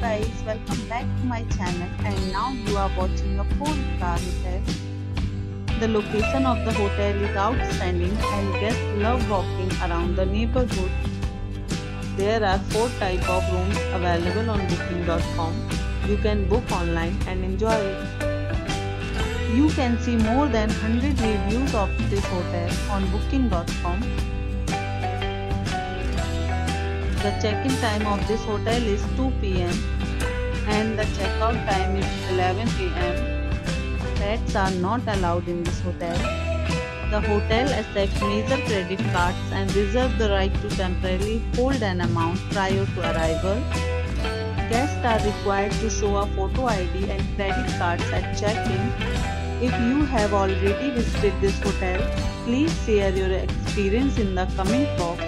guys, welcome back to my channel and now you are watching a 4-star hotel. The location of the hotel is outstanding and guests love walking around the neighborhood. There are 4 type of rooms available on booking.com. You can book online and enjoy it. You can see more than 100 reviews of this hotel on booking.com. The check-in time of this hotel is 2 pm and the check-out time is 11 am. Pets are not allowed in this hotel. The hotel accepts major credit cards and reserves the right to temporarily hold an amount prior to arrival. Guests are required to show a photo ID and credit cards at check-in. If you have already visited this hotel, please share your experience in the comment box.